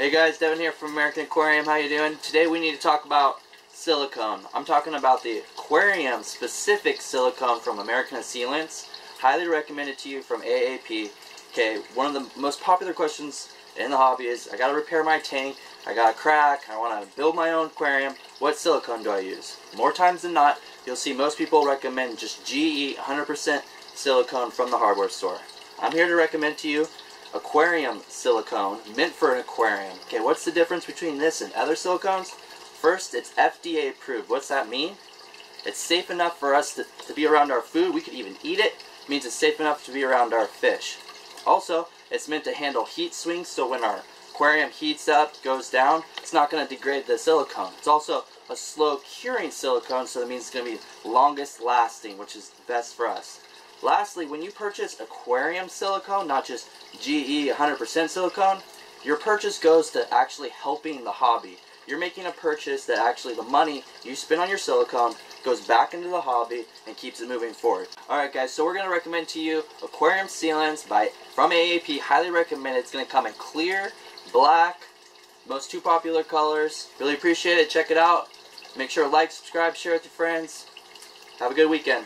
Hey guys, Devin here from American Aquarium. How you doing? Today we need to talk about silicone. I'm talking about the aquarium specific silicone from American Sealants. Highly recommended to you from AAP. Okay, one of the most popular questions in the hobby is I gotta repair my tank, I got a crack, I wanna build my own aquarium. What silicone do I use? More times than not, you'll see most people recommend just GE 100% silicone from the hardware store. I'm here to recommend to you aquarium silicone meant for an aquarium. Okay, what's the difference between this and other silicones? First, it's FDA approved. What's that mean? It's safe enough for us to, to be around our food. We could even eat it. it. Means it's safe enough to be around our fish. Also, it's meant to handle heat swings, so when our aquarium heats up, goes down, it's not going to degrade the silicone. It's also a slow curing silicone, so that means it's going to be longest lasting, which is best for us. Lastly, when you purchase aquarium silicone, not just GE 100% silicone, your purchase goes to actually helping the hobby. You're making a purchase that actually the money you spend on your silicone goes back into the hobby and keeps it moving forward. Alright guys, so we're going to recommend to you Aquarium Sealants by from AAP. Highly recommend it. It's going to come in clear, black, most two popular colors. Really appreciate it. Check it out. Make sure to like, subscribe, share with your friends. Have a good weekend.